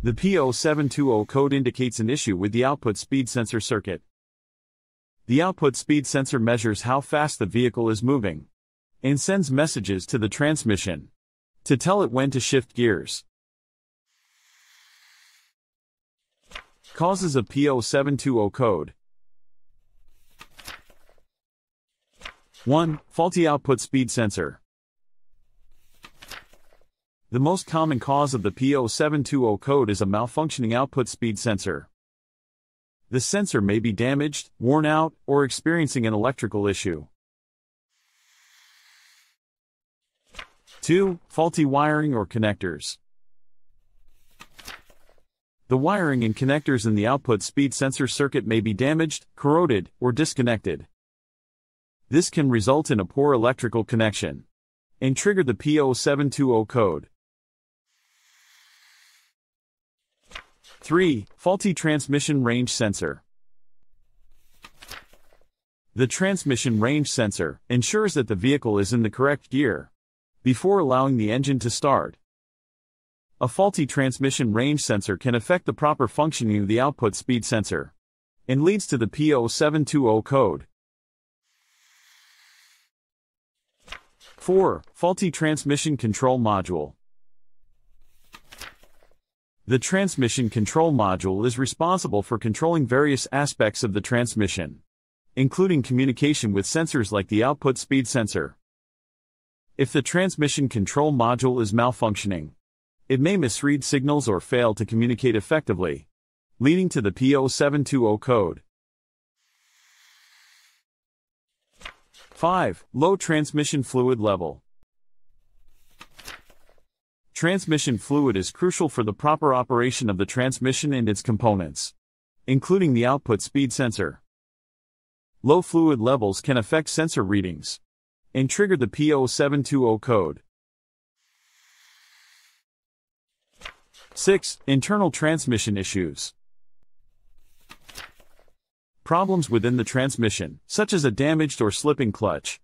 The P0720 code indicates an issue with the output speed sensor circuit. The output speed sensor measures how fast the vehicle is moving and sends messages to the transmission to tell it when to shift gears. Causes of P0720 code 1. Faulty output speed sensor. The most common cause of the P0720 code is a malfunctioning output speed sensor. The sensor may be damaged, worn out, or experiencing an electrical issue. 2. Faulty wiring or connectors. The wiring and connectors in the output speed sensor circuit may be damaged, corroded, or disconnected. This can result in a poor electrical connection and trigger the P0720 code. 3. Faulty transmission range sensor. The transmission range sensor ensures that the vehicle is in the correct gear before allowing the engine to start. A faulty transmission range sensor can affect the proper functioning of the output speed sensor and leads to the P0720 code. 4. Faulty transmission control module. The transmission control module is responsible for controlling various aspects of the transmission, including communication with sensors like the output speed sensor. If the transmission control module is malfunctioning, it may misread signals or fail to communicate effectively, leading to the P0720 code. 5. Low transmission fluid level. Transmission fluid is crucial for the proper operation of the transmission and its components, including the output speed sensor. Low fluid levels can affect sensor readings and trigger the P0720 code. 6. Internal transmission issues. Problems within the transmission, such as a damaged or slipping clutch,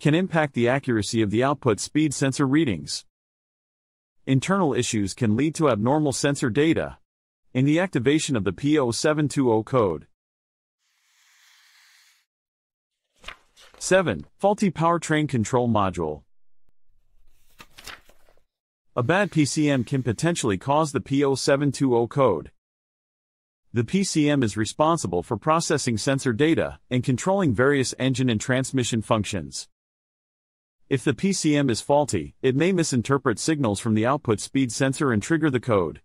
can impact the accuracy of the output speed sensor readings. Internal issues can lead to abnormal sensor data in the activation of the P0720 code. 7. Faulty powertrain control module. A bad PCM can potentially cause the P0720 code. The PCM is responsible for processing sensor data and controlling various engine and transmission functions. If the PCM is faulty, it may misinterpret signals from the output speed sensor and trigger the code.